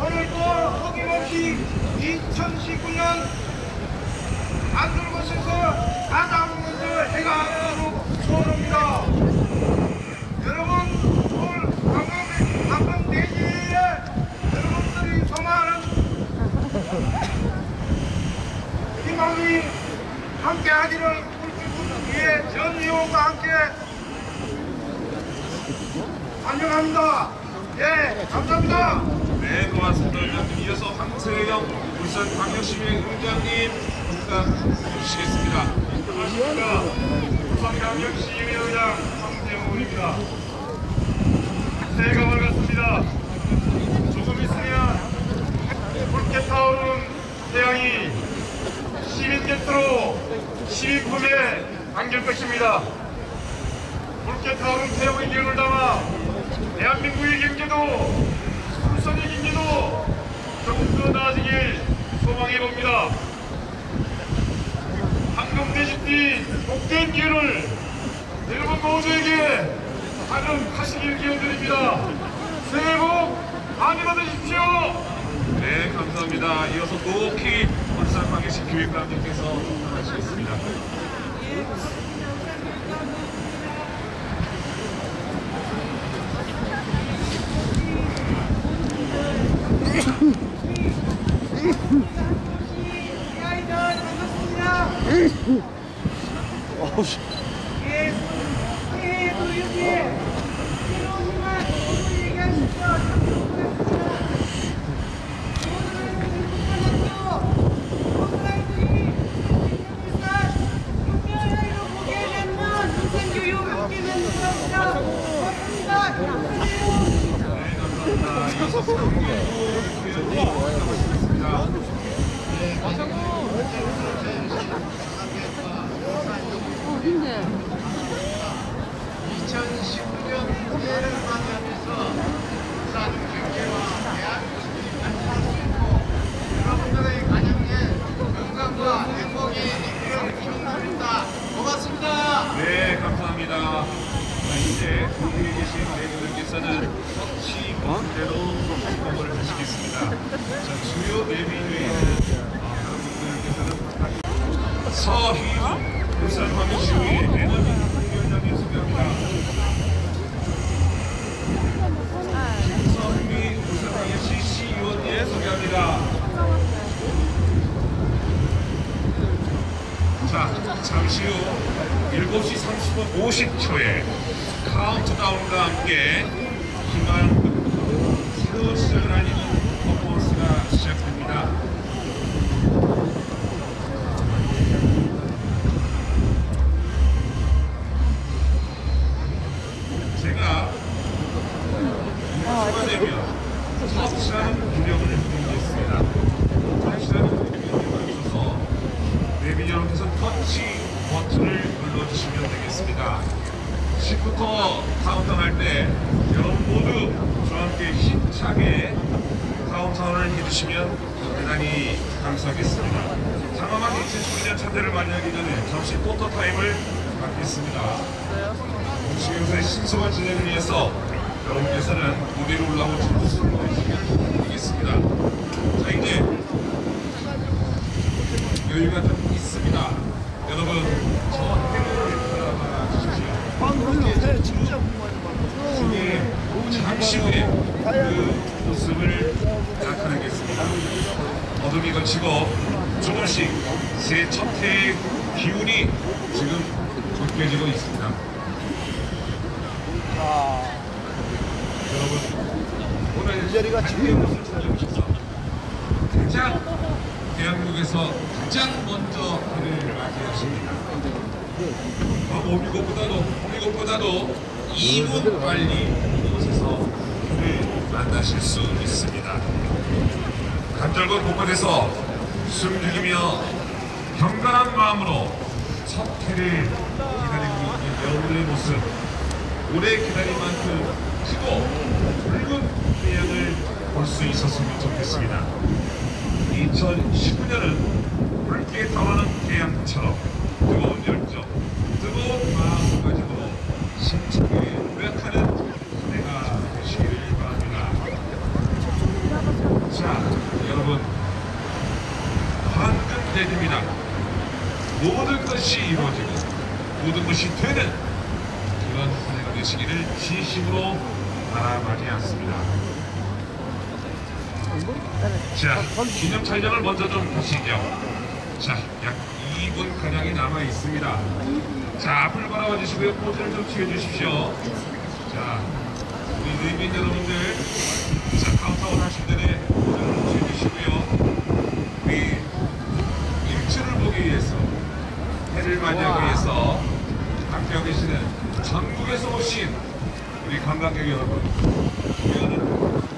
오늘도 어김없이 2019년 안절곳에서 가장 먼저 해가 뜨도록 소원합니다. 여러분 오늘 관광 관광 대지에 여러분들이 소망하는 희망이 함께 하기를 울주군 위에 전 의원과 함께 환영합니다. 예, 감사합니다. 네, 고맙습니다. 이어서 황세영 울산광역시민 의장님 공감 주시겠습니다. 안녕하십니까. 부산광역시의회 의장 황재훈입니다. 새해가 밝았습니다. 조금 있으면 붉게 타오르는 태양이 시민 곁으로 시민 품에 안길 것입니다. 붉게 타오르는 태양의 기운을 담아 대한민국의 경제도 더 나아지길 소망해 봅니다. 방금 내집뒤 복된 기회를 여러분 모두에게 활용하시길 기원드립니다. 새해 복 많이 받으십시오. 네, 감사합니다. 이어서 노키 울산광역시 교육감님께서 하시겠습니다. 아 이들 새해. 여러분들의 가정에 건강과 행복이 있기를 기원드립니다. 고맙습니다. 네, 감사합니다. 자, 이제 여기 계신 내분들께서는 터치 문제로 점검을 하시겠습니다. 자, 주요 내비뉴에는 여러분들께서는 서희준 울산광역시의회 에너지 위원장님 소개합니다. 김성미 울산광역시 시의원님 소개합니다. 자, 잠시 후 7시 30분 50초에 카운트다운과 함께 희망 새로운 시작을 알리는 퍼포먼스가 시작됩니다. 제가 수가 되면 터치라는 기념을 드리겠습니다. 터치라는 기념을 주셔서 네비 여러분께서 터치 버튼을 눌러주시면 되겠습니다. 10부터 카운트다운 할 때 여러분 모두 저와 함께 힘차게 카운트다운을 해주시면 대단히 감사하겠습니다. 장엄한 2019년 새해를 맞이하기 전에 잠시 포토타임을 갖겠습니다. 공식행사의 신속한 진행을 위해서 여러분께서는 무대로 올라오신 모습을 보시면 되겠습니다. 자 이제 여유가 좀 있습니다. 여러분, 저 해를 바라봐 주십시오. 이게 잠시 후에 그 모습을 나타내겠습니다. 어둠이 걸치고 조금씩 새 첫 해의 기운이 지금 느껴지고 있습니다. 여러분, 오늘 자리가 지금 것을 찾아오셔서 가장 대한민국에서 가장 먼저 해를 맞이하십니다. 어, 오미국보다도 오미국보다도 2분 빨리 이곳에서 만나실 수 있습니다. 간절과 곳곳에서 숨죽이며 경건한 마음으로 첫 해를 기다리고 있는 여러분의 모습 오래 기다린 만큼 크고 붉은 태양을 볼 수 있었으면 좋겠습니다. 2019년은 붉게 타오르는 태양처럼 마음 가지고 힘차게 노력하는 내가 되시기를 바랍니다. 자, 여러분, 황금 대입니다 모든 것이 이루어지고 모든 것이 되는 그런 한 해가 되시기를 진심으로 바라마지 않습니다. 자, 기념 촬영을 먼저 좀 보시죠. 자, 약 2분 가량이 남아 있습니다. 자, 앞을 바라봐 주시고요. 포즈를 좀 취해 주십시오. 자, 우리 의민 여러분들, 자, 카운트다운 하실 때에 포즈를 좀 취해 주시고요. 우리 일출을 보기 위해서, 해를 맞이하기 위해서 함께하고 계시는 전국에서 오신 우리 관광객 여러분, 귀하는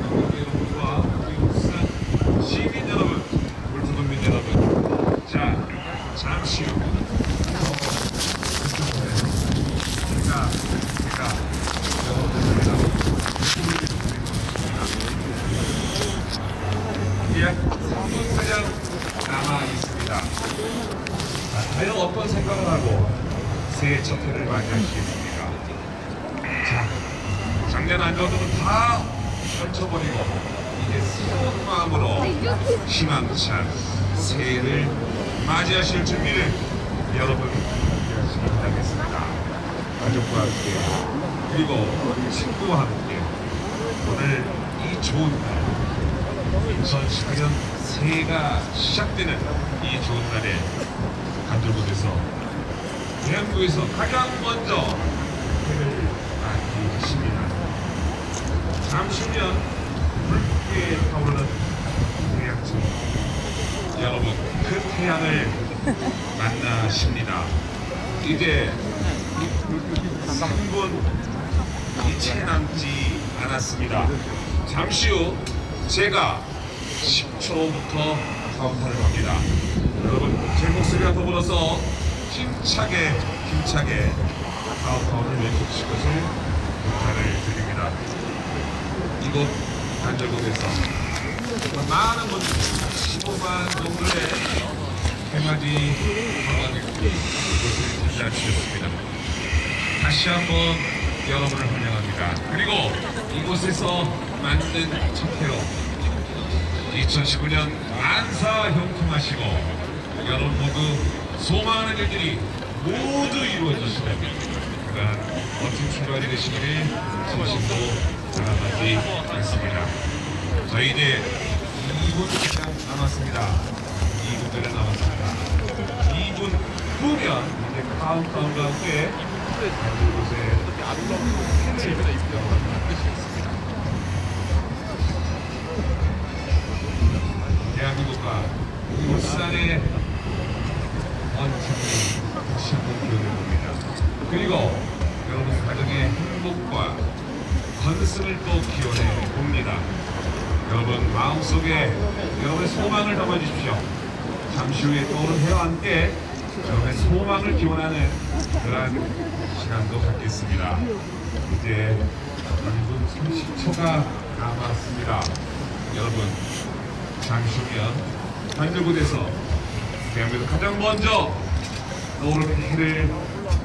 관광객 여러분과 우리 울산 시민 여러분, 울주군민 여러분, 자, 잠시 후 어, 그쪽으로 제가 제가 여러분들과 약 3분 가량 남아 있습니다. 자, 과연 어떤 생각을 하고 새해 첫 해를 맞이하시겠습니까? 자, 작년 안 좋았던 다 떨쳐버리고 이제 새로운 마음으로 희망찬 새해를 맞이하실 준비를 여러분 하시기 바라겠습니다. 가족과 함께 그리고 친구와 함께 오늘 이 좋은 날 2014년 새해가 시작되는 이 좋은 날에 간절곳에서 대한민국에서 가장 먼저 해를. 잠시 후면 붉게 타오르는 태양처럼 여러분 그 태양을 만나십니다. 이제 3분 이 채 남지 않았습니다. 잠시 후 제가 10초부터 카운터를 합니다. 여러분 제 목소리와 더불어서 힘차게 힘차게 카운터를 외쳐주실 것을 부탁을 드립니다. 이곳 단절국에서 많은 분들 15만 정도의 해맞이 관광객들이 이곳을 찾아주셨습니다. 다시 한번 여러분을 환영합니다. 그리고 이곳에서 만든 첫해로 2019년 만사 형통하시고 여러분 모두 소망하는 일들이 모두 이루어지시다면 그러한 멋진 출발이 되시기를 진심으로 바라마지 않습니다. 저희 이제 2분 가량 남았습니다. 2분 가량 남았습니다. 2분 후면 이제 카운트다운과 함께 이곳에 팬을. 대한민국과 울산의 언창이 다시 한번 기원해봅니다. 그리고 여러분 가정의 행복과 건승을 또 기원해 봅니다. 마음속에 여러분의 소망을 담아주십시오. 잠시 후에 떠오른 해와 함께 여러분의 소망을 기원하는 그러한 시간도 갖겠습니다. 이제 1분 30초가 남았습니다. 여러분 잠시 후면 단절곳에서 대한민국 가장 먼저 떠오르는 해를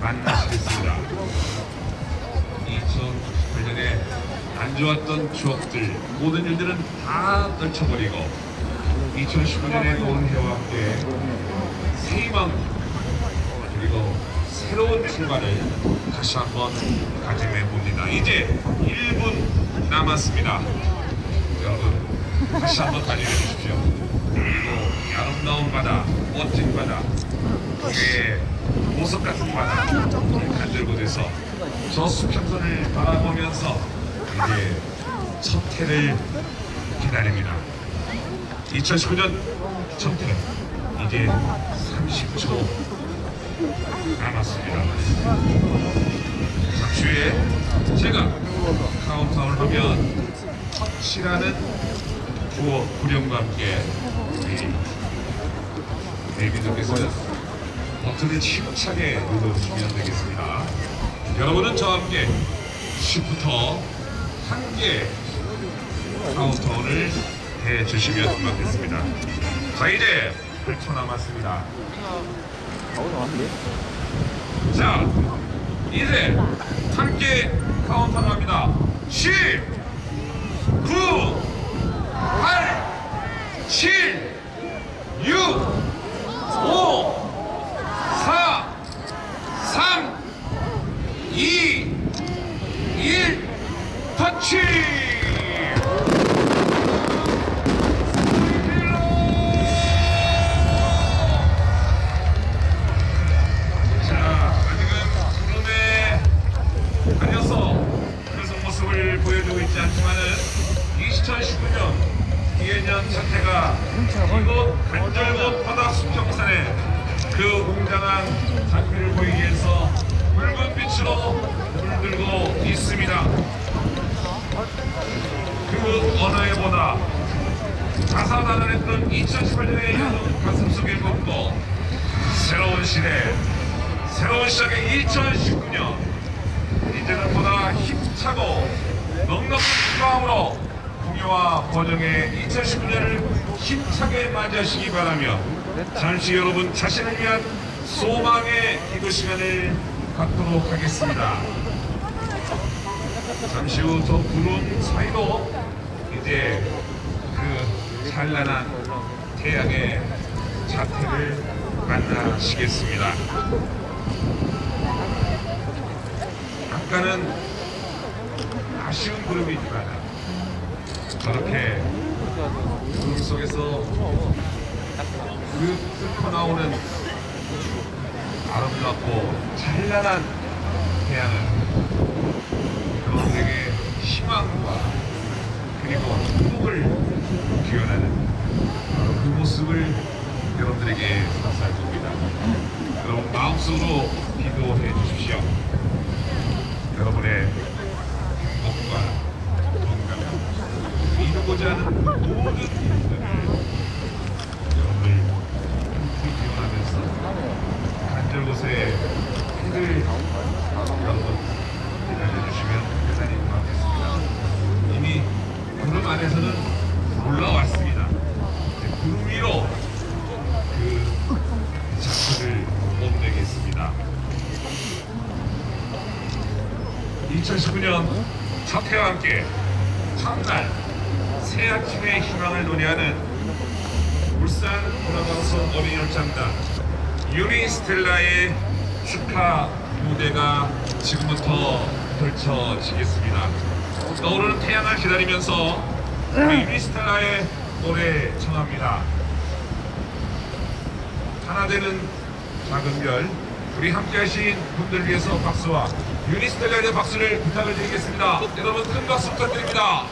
만나시겠습니다. 2008년에 안 좋았던 추억들 모든 일들은 다 떨쳐버리고 2019년에 떠오른 해와 함께 새 희망 그리고 새로운 출발을 다시 한번 가짐해 봅니다. 이제 1분 남았습니다. 여러분 다시 한번 가짐해 주십시오. 그리고 이 아름다운 바다, 멋진 바다, 우리의 보석 같은 바다, 간절곳에서 저 수평선을 바라보면서 이제 첫 해를 기다립니다. 2019년 첫 해, 이제 30초 남았습니다. 잠시 후에 제가 카운트다운을 하면 터치라는 구호 구령과 함께 우리 대비들께서는 버튼을 힘차게 눌러주시면 되겠습니다. 여러분은 저와 함께 10부터 한 개 카운터를 해주시면 고맙겠습니다. 자 이제 8초 남았습니다. 자 이제 함께 카운터 합니다. 10, 9, 8, 7, 6, 5, 4, 3, 2, 다사다난했던 2018년의 여름 가슴 속에 걷고 새로운 시대, 새로운 시작의 2019년 이제는 보다 힘차고 넉넉한 희망으로 공유와 번영의 2019년을 힘차게 맞이하시기 바라며 잠시 여러분 자신을 위한 소망의 기도 시간을 갖도록 하겠습니다. 잠시 후 저 구름 사이로 이제 그 찬란한 태양의 자태를 만나시겠습니다. 아까는 아쉬운 구름이지만 저렇게 구름 속에서 그 뚫고 나오는 아름답고 찬란한 태양은 여러분에게 희망과 그리고 행복을 기원하는 바로 그 모습을 여러분들에게 선사할 겁니다. 여러분 마음속으로 기도해 주십시오. 여러분의 행복과 건강, 이루고자 하는 모든 일들을 여러분을 함께 기원하면서 간절곳에 해를 여러분 기다려주시면 대단히 고맙겠습니다. 이미 구름 안에서는 올라왔습니다. 이제 구름 위로 그 작품을 뽐내겠습니다. 2019년 첫 해와 함께 첫날 새 아침의 희망을 노래하는 울산 문화방송 어린이연장단 유니스텔라의 축하 무대가 지금부터 펼쳐지겠습니다. 떠오르는 태양을 기다리면서 우리 유니스텔라의 노래 청합니다. 하나 되는 작은 별 우리 함께 하신 분들 위해서 박수와 유니스텔라에 대한 박수를 부탁을 드리겠습니다. 여러분 큰 박수 부탁드립니다.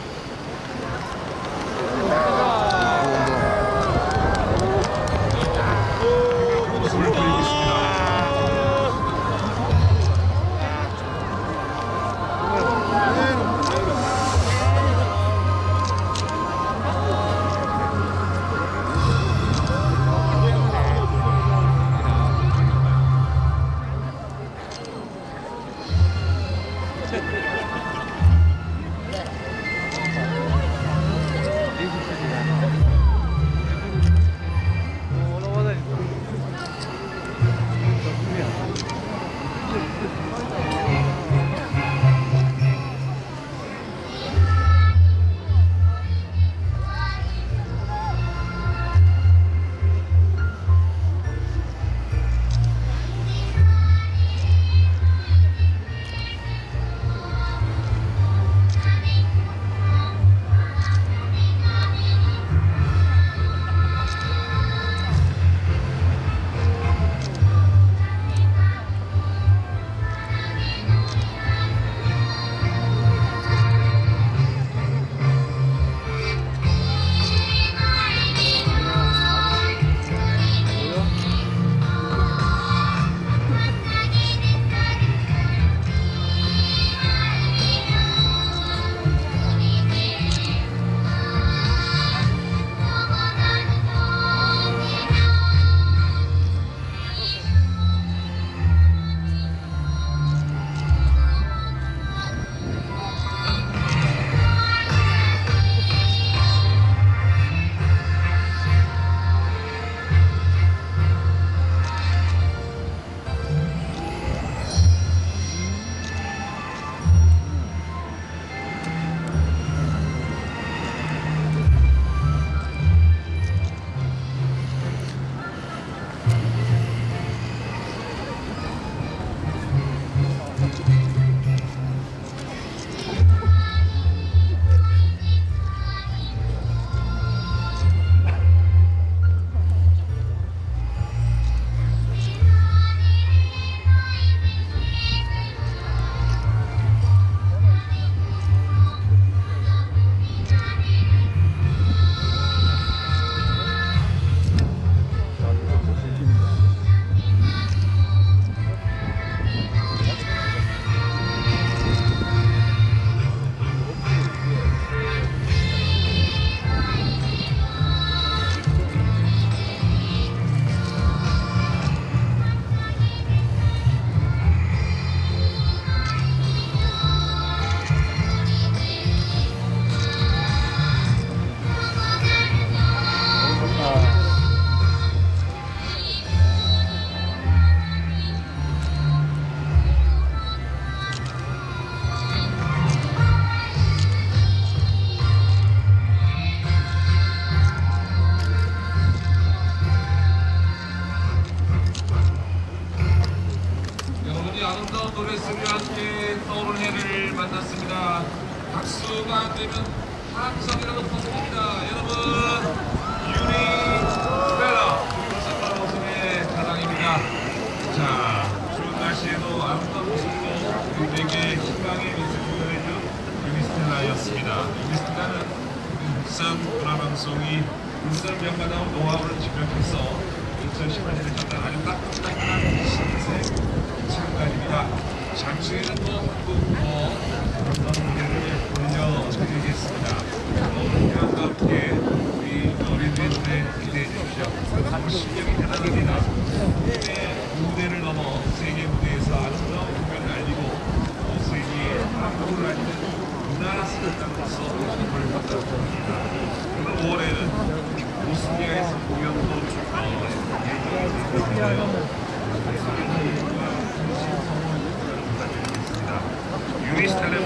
Luis Telem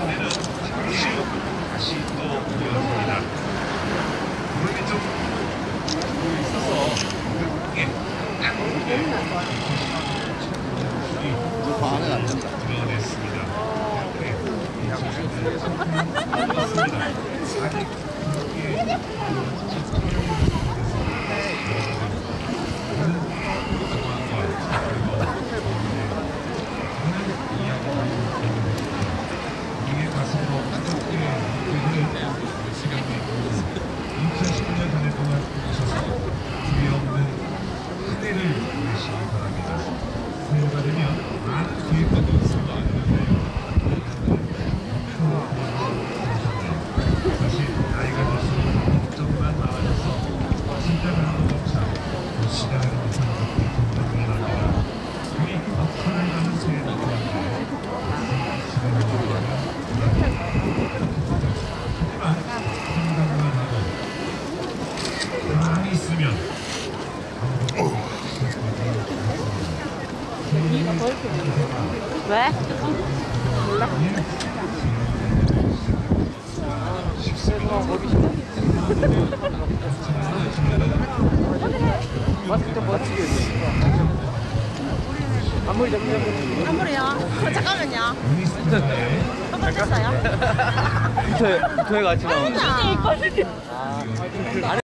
落ち着け。 그래 같이 나오는 거.